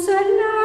Send